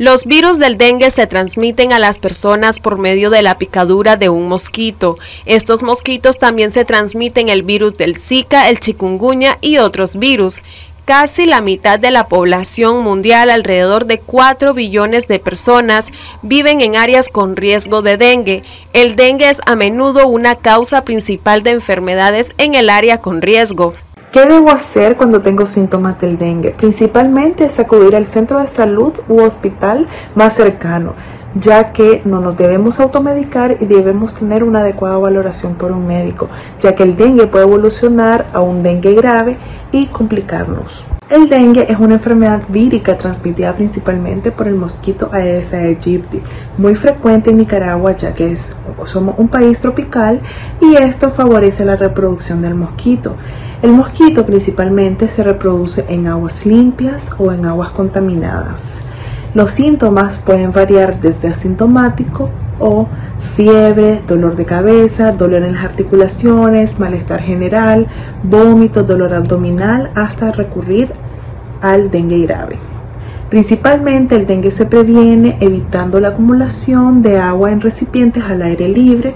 Los virus del dengue se transmiten a las personas por medio de la picadura de un mosquito. Estos mosquitos también se transmiten el virus del Zika, el chikungunya y otros virus. Casi la mitad de la población mundial, alrededor de 4 billones de personas, viven en áreas con riesgo de dengue. El dengue es a menudo una causa principal de enfermedades en el área con riesgo. ¿Qué debo hacer cuando tengo síntomas del dengue? Principalmente es acudir al centro de salud u hospital más cercano, ya que no nos debemos automedicar y debemos tener una adecuada valoración por un médico, ya que el dengue puede evolucionar a un dengue grave y complicarnos. El dengue es una enfermedad vírica transmitida principalmente por el mosquito Aedes aegypti, muy frecuente en Nicaragua ya que somos un país tropical y esto favorece la reproducción del mosquito. El mosquito principalmente se reproduce en aguas limpias o en aguas contaminadas. Los síntomas pueden variar desde asintomático o fiebre, dolor de cabeza, dolor en las articulaciones, malestar general, vómito, dolor abdominal, hasta recurrir al dengue grave. Principalmente el dengue se previene evitando la acumulación de agua en recipientes al aire libre,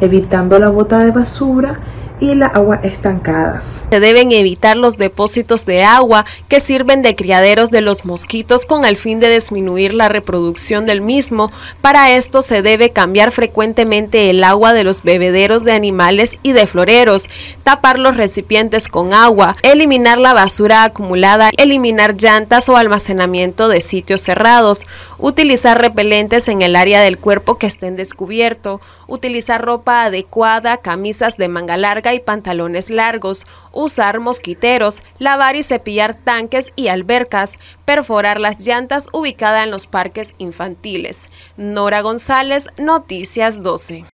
evitando la bota de basura y la agua estancadas. Se deben evitar los depósitos de agua que sirven de criaderos de los mosquitos con el fin de disminuir la reproducción del mismo. Para esto se debe cambiar frecuentemente el agua de los bebederos de animales y de floreros, tapar los recipientes con agua, eliminar la basura acumulada, eliminar llantas o almacenamiento de sitios cerrados, utilizar repelentes en el área del cuerpo que estén descubierto, utilizar ropa adecuada, camisas de manga larga y pantalones largos, usar mosquiteros, lavar y cepillar tanques y albercas, perforar las llantas ubicadas en los parques infantiles. Nora González, Noticias 12.